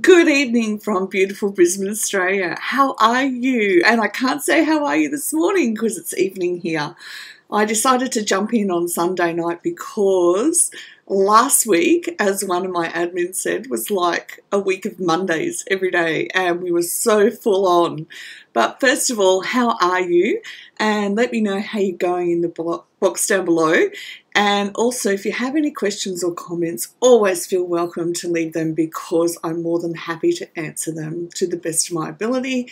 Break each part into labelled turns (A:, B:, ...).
A: Good evening from beautiful Brisbane, Australia. How are you? And I can't say how are you this morning because it's evening here. I decided to jump in on Sunday night because last week, as one of my admins said, was like a week of Mondays every day, and we were so full on. But first of all, how are you? And let me know how you're going in the box down below. And also, if you have any questions or comments, always feel welcome to leave them because I'm more than happy to answer them to the best of my ability.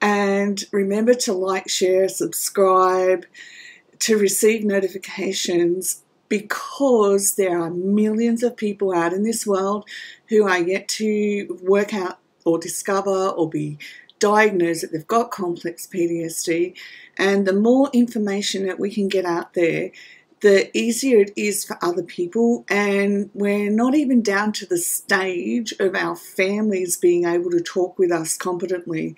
A: And remember to like, share, subscribe to receive notifications because there are millions of people out in this world who are yet to work out or discover or be diagnosed that they've got complex PTSD. And the more information that we can get out there, the easier it is for other people. And we're not even down to the stage of our families being able to talk with us competently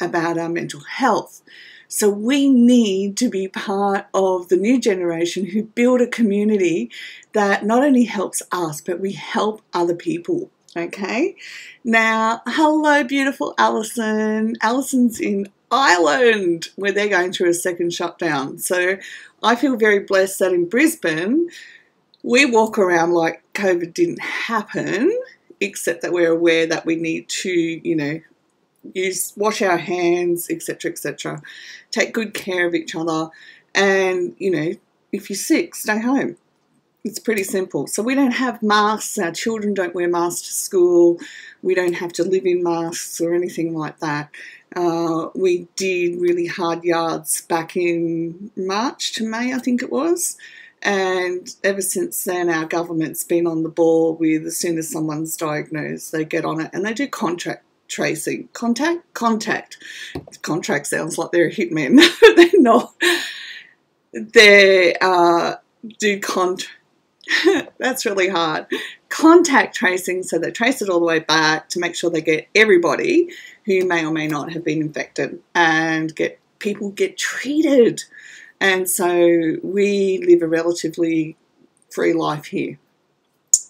A: about our mental health. So we need to be part of the new generation who build a community that not only helps us, but we help other people. Okay. Now, hello, beautiful Alison. Alison's in Ireland where they're going through a second shutdown. So I feel very blessed that in Brisbane we walk around like COVID didn't happen, except that we're aware that we need to, you know, use wash our hands, etc., etc. Take good care of each other, and you know, if you're sick, stay home. It's pretty simple. So we don't have masks. Our children don't wear masks to school. We don't have to live in masks or anything like that. Uh, we did really hard yards back in March to May, I think it was. And ever since then, our government's been on the ball with as soon as someone's diagnosed, they get on it and they do contract tracing. Contact? Contact. Contract sounds like they're a hitman. they're not. They uh, do contact. That's really hard. Contact tracing, so they trace it all the way back to make sure they get everybody who may or may not have been infected and get people get treated. And so we live a relatively free life here.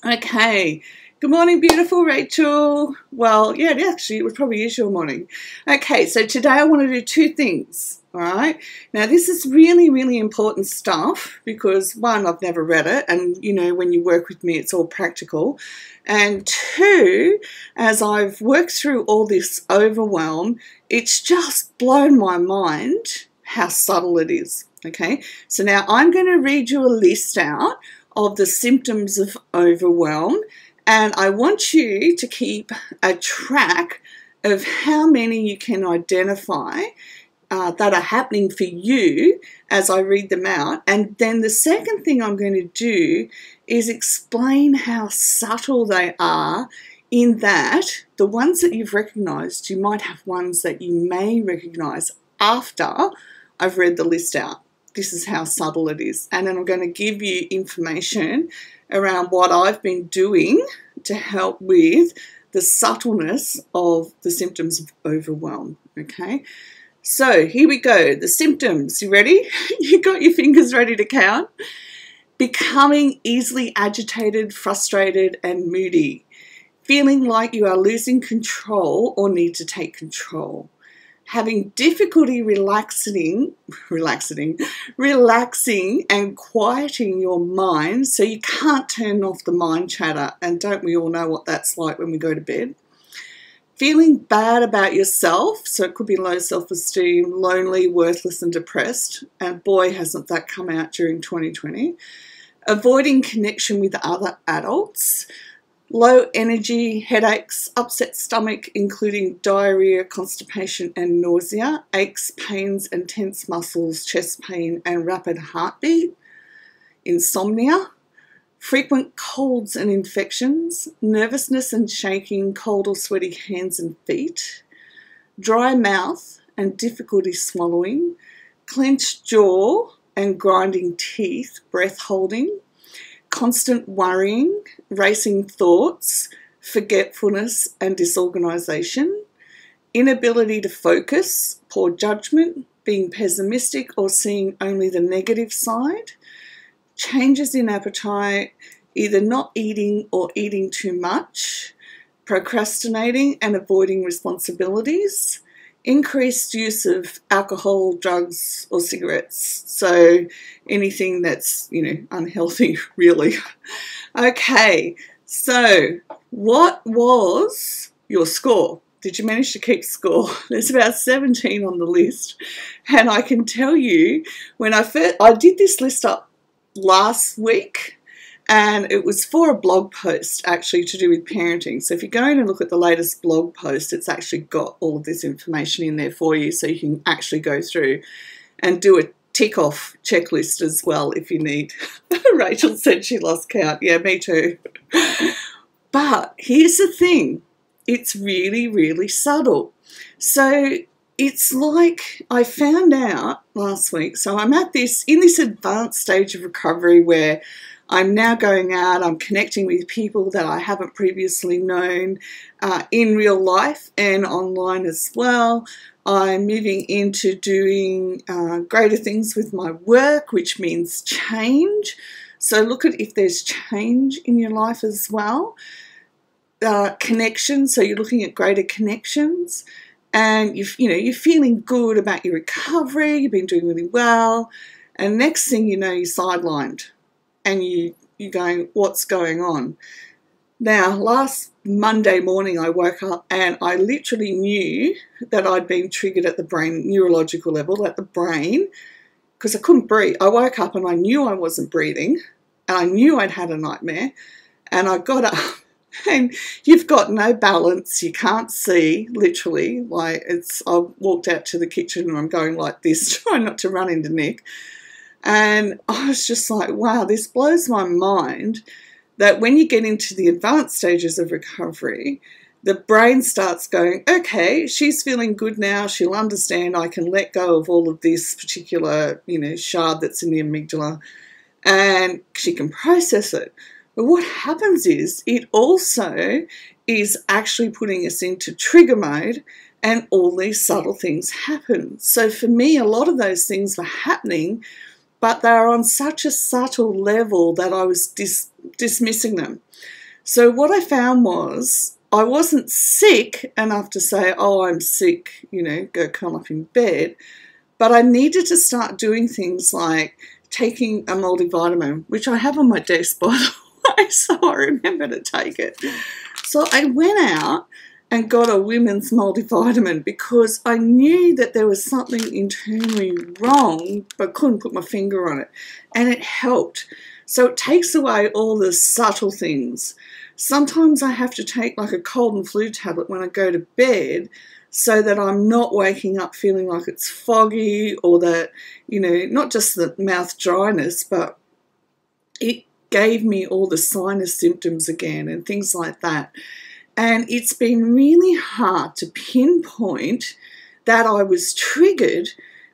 A: Okay, Good morning, beautiful Rachel. Well, yeah, actually, it was probably is your morning. Okay, so today I want to do two things. All right. Now, this is really, really important stuff because one, I've never read it, and you know, when you work with me, it's all practical. And two, as I've worked through all this overwhelm, it's just blown my mind how subtle it is. Okay, so now I'm going to read you a list out of the symptoms of overwhelm and I want you to keep a track of how many you can identify uh, that are happening for you as I read them out. And then the second thing I'm going to do is explain how subtle they are in that the ones that you've recognized, you might have ones that you may recognize after I've read the list out. This is how subtle it is. And then I'm going to give you information around what I've been doing to help with the subtleness of the symptoms of overwhelm. Okay, so here we go. The symptoms. You ready? you got your fingers ready to count? Becoming easily agitated, frustrated, and moody. Feeling like you are losing control or need to take control having difficulty relaxing, relaxing, relaxing and quieting your mind so you can't turn off the mind chatter. And don't we all know what that's like when we go to bed? Feeling bad about yourself, so it could be low self esteem, lonely, worthless, and depressed. And boy, hasn't that come out during 2020. Avoiding connection with other adults, low energy, headaches, upset stomach, including diarrhea, constipation, and nausea, aches, pains, and tense muscles, chest pain, and rapid heartbeat, insomnia, frequent colds and infections, nervousness and shaking, cold or sweaty hands and feet, dry mouth and difficulty swallowing, clenched jaw and grinding teeth, breath holding, constant worrying, racing thoughts, forgetfulness and disorganization, inability to focus, poor judgment, being pessimistic or seeing only the negative side, changes in appetite, either not eating or eating too much, procrastinating and avoiding responsibilities, increased use of alcohol, drugs, or cigarettes. So anything that's, you know, unhealthy, really. okay, so what was your score? Did you manage to keep score? There's about 17 on the list. And I can tell you, when I first, I did this list up last week and it was for a blog post actually to do with parenting. So if you go in and look at the latest blog post, it's actually got all of this information in there for you so you can actually go through and do a tick off checklist as well if you need. Rachel said she lost count. Yeah, me too. but here's the thing it's really, really subtle. So it's like I found out last week. So I'm at this in this advanced stage of recovery where I'm now going out, I'm connecting with people that I haven't previously known uh, in real life and online as well. I'm moving into doing uh, greater things with my work, which means change. So look at if there's change in your life as well. Uh, connections, so you're looking at greater connections and you you know you're feeling good about your recovery you've been doing really well and next thing you know you're sidelined and you you're going, what's going on? Now, last Monday morning, I woke up and I literally knew that I'd been triggered at the brain neurological level, at the brain, because I couldn't breathe. I woke up and I knew I wasn't breathing, and I knew I'd had a nightmare. And I got up, and you've got no balance. You can't see, literally. Like it's, I walked out to the kitchen and I'm going like this, trying not to run into Nick. And I was just like, wow, this blows my mind that when you get into the advanced stages of recovery, the brain starts going, okay, she's feeling good now. She'll understand. I can let go of all of this particular, you know, shard that's in the amygdala and she can process it. But what happens is it also is actually putting us into trigger mode and all these subtle things happen. So for me, a lot of those things were happening but they are on such a subtle level that I was dis- dismissing them. So what I found was I wasn't sick enough to say, oh, I'm sick, you know, go curl up in bed. But I needed to start doing things like taking a multivitamin, which I have on my desk, by the way, so I remember to take it. So I went out and got a women's multivitamin because I knew that there was something internally wrong, but couldn't put my finger on it. And it helped. So it takes away all the subtle things. Sometimes I have to take like a cold and flu tablet when I go to bed so that I'm not waking up feeling like it's foggy or that, you know, not just the mouth dryness, but it gave me all the sinus symptoms again and things like that. And it's been really hard to pinpoint that I was triggered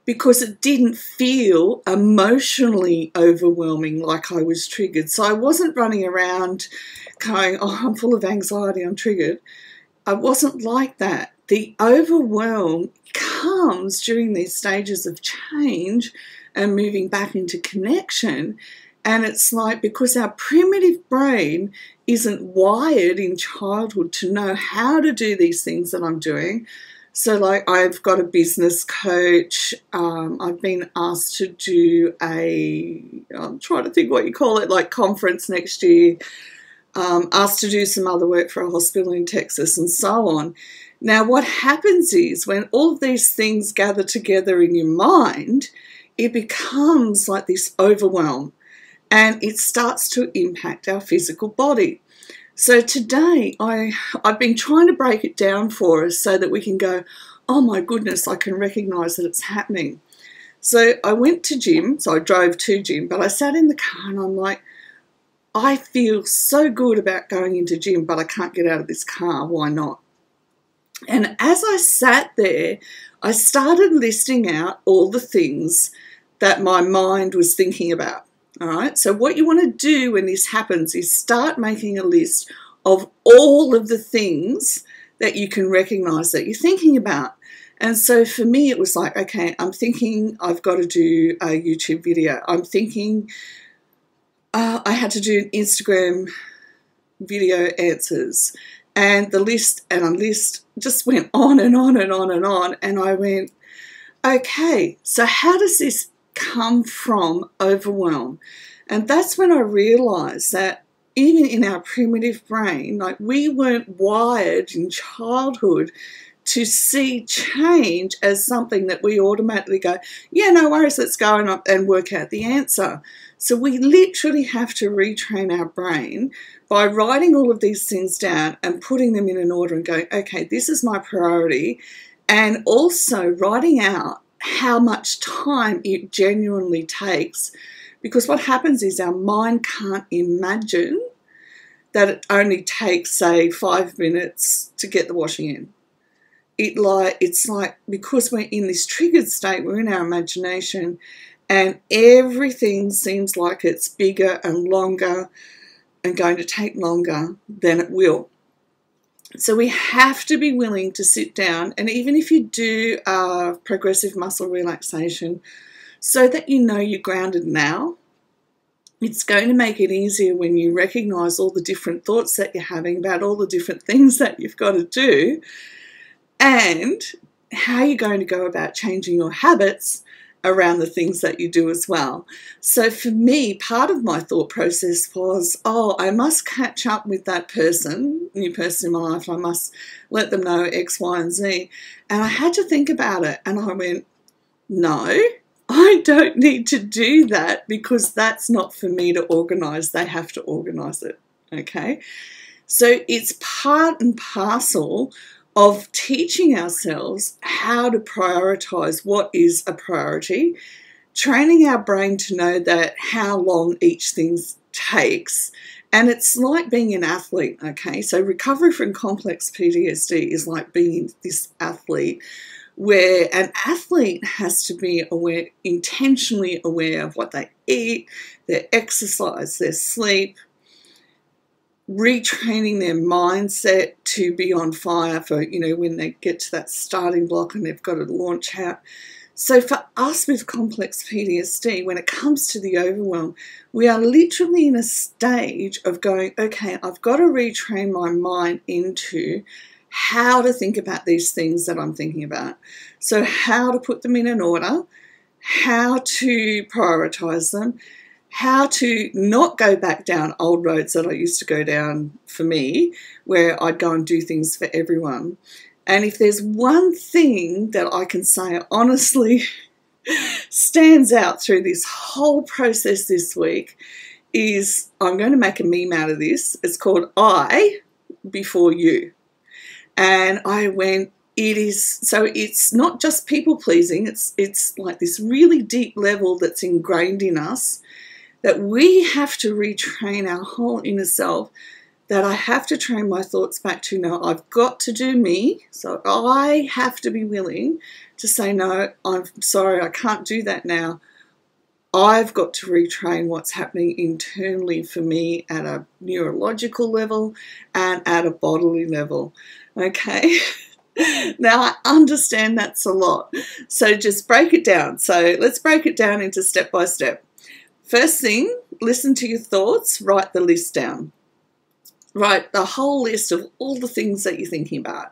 A: because it didn't feel emotionally overwhelming like I was triggered. So I wasn't running around going, oh, I'm full of anxiety, I'm triggered. I wasn't like that. The overwhelm comes during these stages of change and moving back into connection. And it's like because our primitive brain isn't wired in childhood to know how to do these things that I'm doing. So, like, I've got a business coach. Um, I've been asked to do a, I'm trying to think what you call it, like conference next year. Um, asked to do some other work for a hospital in Texas and so on. Now, what happens is when all of these things gather together in your mind, it becomes like this overwhelm and it starts to impact our physical body. So today I I've been trying to break it down for us so that we can go, oh my goodness, I can recognize that it's happening. So I went to gym, so I drove to gym, but I sat in the car and I'm like, I feel so good about going into gym, but I can't get out of this car. Why not? And as I sat there, I started listing out all the things that my mind was thinking about. All right, so what you want to do when this happens is start making a list of all of the things that you can recognize that you're thinking about. And so for me, it was like, okay, I'm thinking I've got to do a YouTube video. I'm thinking uh, I had to do an Instagram video answers. And the list and a list just went on and on and on and on. And I went, okay, so how does this come from overwhelm? And that's when I realized that even in our primitive brain, like we weren't wired in childhood to see change as something that we automatically go, yeah, no worries, let's go and, uh, and work out the answer. So we literally have to retrain our brain by writing all of these things down and putting them in an order and going, okay, this is my priority. And also writing out how much time it genuinely takes. Because what happens is our mind can't imagine that it only takes, say, five minutes to get the washing in. It like it's like because we're in this triggered state, we're in our imagination, and everything seems like it's bigger and longer and going to take longer than it will. So we have to be willing to sit down, and even if you do uh, progressive muscle relaxation, so that you know you're grounded now, it's going to make it easier when you recognize all the different thoughts that you're having about all the different things that you've got to do and how you're going to go about changing your habits around the things that you do as well. So for me, part of my thought process was, oh, I must catch up with that person, new person in my life, I must let them know X, Y, and Z. And I had to think about it and I went, no, I don't need to do that because that's not for me to organize. They have to organize it. Okay. So it's part and parcel of teaching ourselves how to prioritize what is a priority, training our brain to know that how long each thing takes. And it's like being an athlete, okay? So, recovery from complex PTSD is like being this athlete where an athlete has to be aware, intentionally aware of what they eat, their exercise, their sleep, retraining their mindset to be on fire for, you know, when they get to that starting block and they've got to launch out. So, for us with complex PTSD, when it comes to the overwhelm, we are literally in a stage of going, okay, I've got to retrain my mind into how to think about these things that I'm thinking about. So, how to put them in an order, how to prioritize them, how to not go back down old roads that I used to go down for me, where I'd go and do things for everyone. And if there's one thing that I can say honestly stands out through this whole process this week, is I'm going to make a meme out of this. It's called I before you. And I went, it is so it's not just people pleasing, it's it's like this really deep level that's ingrained in us that we have to retrain our whole inner self that I have to train my thoughts back to no, I've got to do me. So I have to be willing to say, no, I'm sorry, I can't do that now. I've got to retrain what's happening internally for me at a neurological level and at a bodily level. Okay. now I understand that's a lot. So just break it down. So let's break it down into step by step. First thing, listen to your thoughts, write the list down. Write the whole list of all the things that you're thinking about.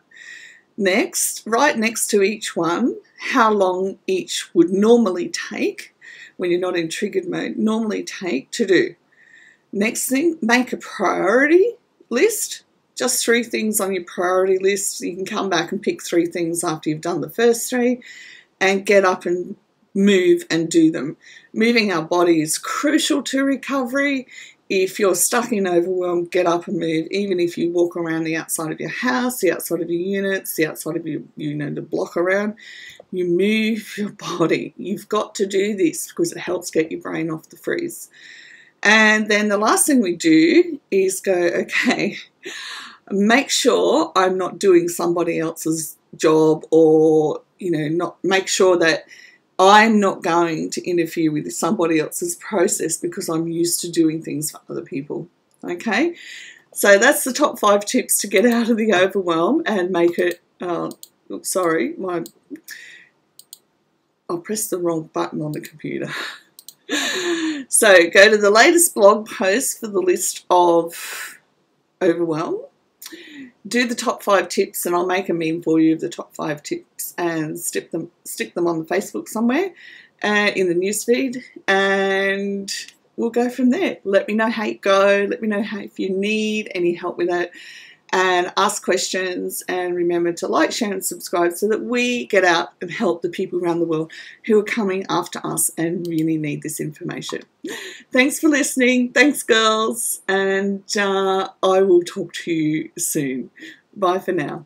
A: Next, write next to each one how long each would normally take when you're not in triggered mode, normally take to do. Next thing, make a priority list. Just three things on your priority list. You can come back and pick three things after you've done the first three and get up and move and do them. Moving our body is crucial to recovery. If you're stuck in overwhelm, get up and move. Even if you walk around the outside of your house, the outside of your units, the outside of your, you know, the block around, you move your body. You've got to do this because it helps get your brain off the freeze. And then the last thing we do is go, okay, make sure I'm not doing somebody else's job or, you know, not make sure that I'm not going to interfere with somebody else's process because I'm used to doing things for other people. Okay, so that's the top five tips to get out of the overwhelm and make it. Uh, sorry, my I'll press the wrong button on the computer. so go to the latest blog post for the list of overwhelm. Do the top five tips, and I'll make a meme for you of the top five tips and stick them stick them on the Facebook somewhere uh, in the newsfeed, and we'll go from there. Let me know how you go. Let me know how if you need any help with it and ask questions and remember to like, share, and subscribe so that we get out and help the people around the world who are coming after us and really need this information. Thanks for listening. Thanks, girls. And uh, I will talk to you soon. Bye for now.